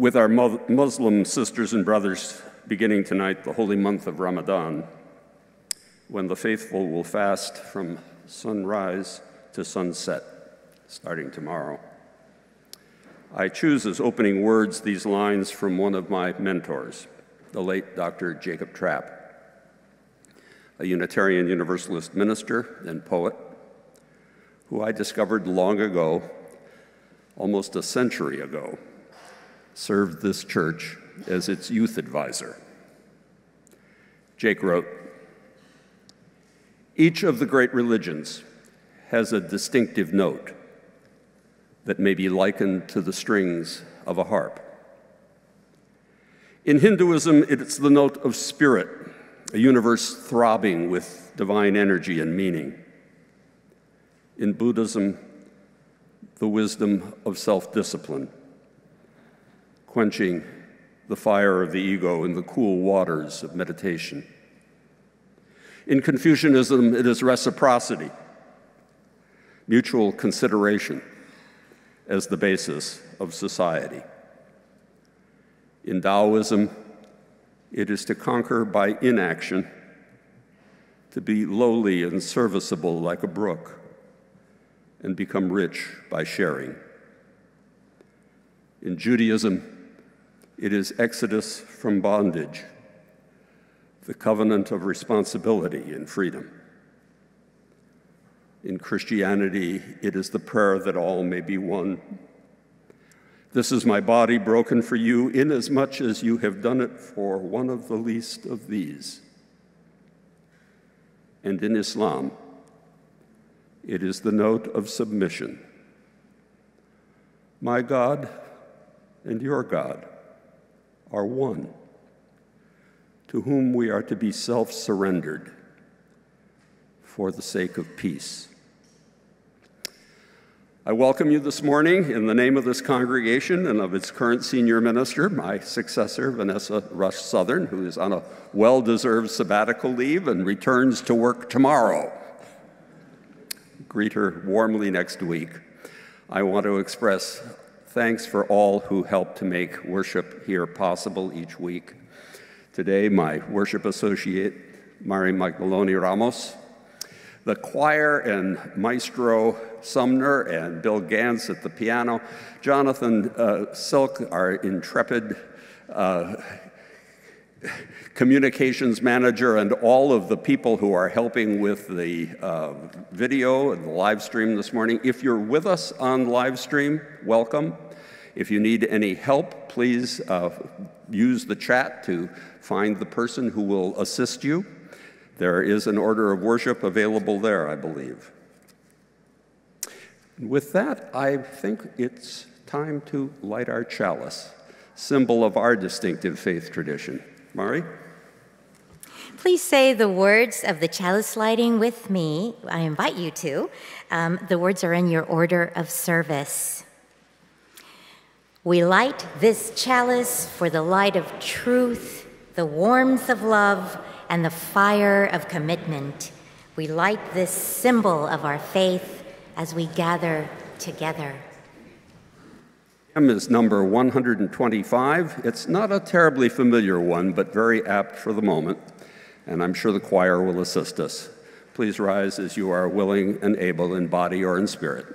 With our Muslim sisters and brothers beginning tonight the holy month of Ramadan, when the faithful will fast from sunrise to sunset, starting tomorrow. I choose as opening words these lines from one of my mentors, the late Dr. Jacob Trapp, a Unitarian Universalist minister and poet who I discovered long ago, almost a century ago, served this church as its youth advisor. Jake wrote, Each of the great religions has a distinctive note that may be likened to the strings of a harp. In Hinduism, it's the note of spirit, a universe throbbing with divine energy and meaning. In Buddhism, the wisdom of self discipline, quenching the fire of the ego in the cool waters of meditation. In Confucianism, it is reciprocity, mutual consideration as the basis of society. In Taoism, it is to conquer by inaction, to be lowly and serviceable like a brook, and become rich by sharing. In Judaism, it is exodus from bondage, the covenant of responsibility and freedom. In Christianity, it is the prayer that all may be one. This is my body broken for you, inasmuch as you have done it for one of the least of these. And in Islam, it is the note of submission. My God and your God are one, to whom we are to be self surrendered for the sake of peace. I welcome you this morning in the name of this congregation and of its current senior minister, my successor, Vanessa Rush Southern, who is on a well deserved sabbatical leave and returns to work tomorrow. Greet her warmly next week. I want to express Thanks for all who help to make worship here possible each week. Today, my worship associate, Mari Magaloni Ramos, the choir and maestro Sumner and Bill Gans at the piano, Jonathan uh, Silk, our intrepid uh, communications manager, and all of the people who are helping with the uh, video and the live stream this morning. If you're with us on live stream, welcome. If you need any help, please uh, use the chat to find the person who will assist you. There is an order of worship available there, I believe. With that, I think it's time to light our chalice, symbol of our distinctive faith tradition. Mari? Please say the words of the chalice lighting with me. I invite you to. Um, the words are in your order of service. We light this chalice for the light of truth, the warmth of love, and the fire of commitment. We light this symbol of our faith as we gather together. Hymn is number 125. It's not a terribly familiar one, but very apt for the moment, and I'm sure the choir will assist us. Please rise as you are willing and able in body or in spirit.